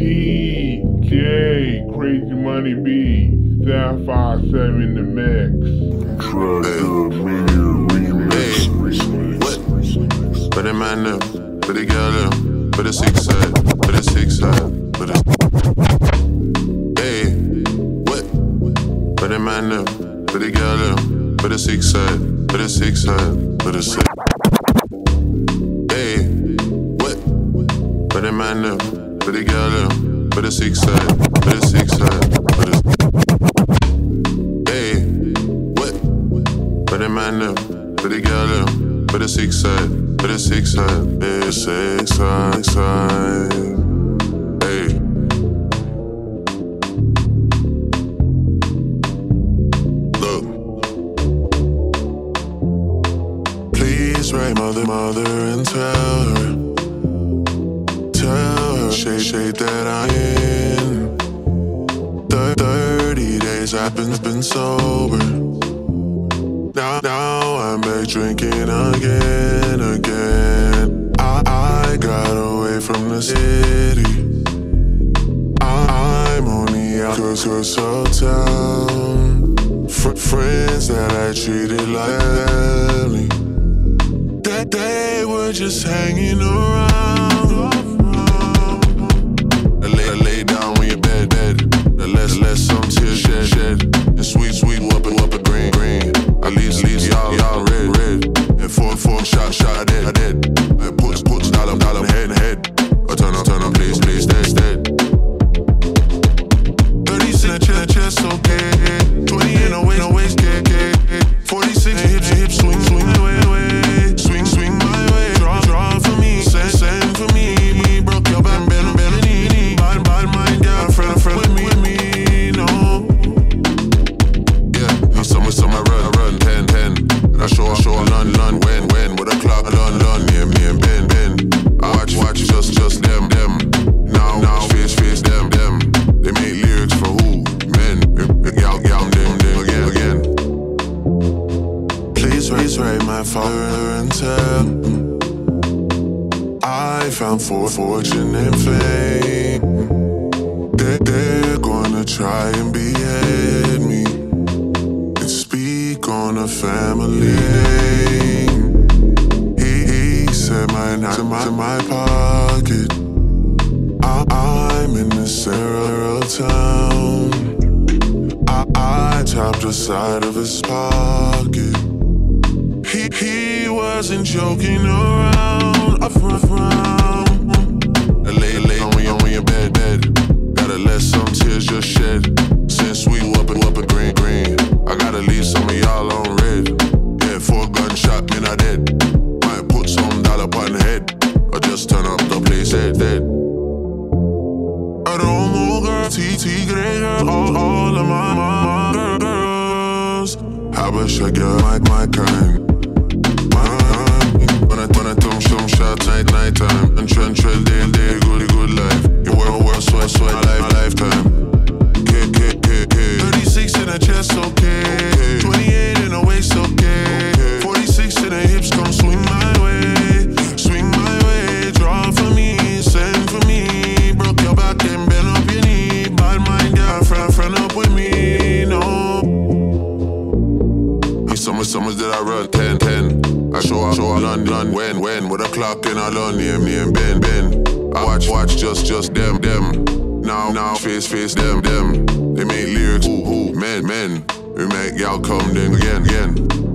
DJ Crazyy Money B, Sapphire 7 in the mix. For the man them, for the girl them, for the six side, for the six side, for the. Hey, what? For the man them, for the girl them, for the six side, for the six side, for the six. Hey, what? For the man them, the girl them, for the six side, for the six side, for the. Hey, what? The man them, the girl them, for the six side, for the six side, yeah, six side, side. Hey. Look. Please write mother, mother, and tell her, her, shade, shade that I'm in. Thir- Thirty days I've been, been sober. Now, now I'm back drinking again, again. I, I got away from the city. I, I'm on the outskirts of town. Fr- friends that I treated like family. They, they were just hanging around. Four, shot, shot, I dead, I dead. I put, put, dollar, dollar, head, head. I turn up, turn up, please, please, dead, dead. 30 cent I found for fortune and fame. They, they're gonna try and behead me and speak on a family name. He, he said my name to my, my pocket. I, I'm in the center of town. I, I tapped the side of his pocket. He, he wasn't joking around. Up around. I lay, lay on your, on your bed, bed. Gotta let some tears just shed. Since we up and up green, green. I gotta leave some of y'all on red. Yeah, for a gunshot, me not dead. Might put some dollar on head. Or just turn up the place dead, dead. I don't know, girl. TT Grey girl. All, all of my, my, my girls. Habesha girl, my, my kind. Run 10, 10. I show up, show up, London, London, when, when, with a clock in I London, yeah, me and Ben, Ben. I watch, watch, just, just them, them. Now, now, face, face, them, them. They make lyrics, who, who, men, men. We make y'all come then again, again.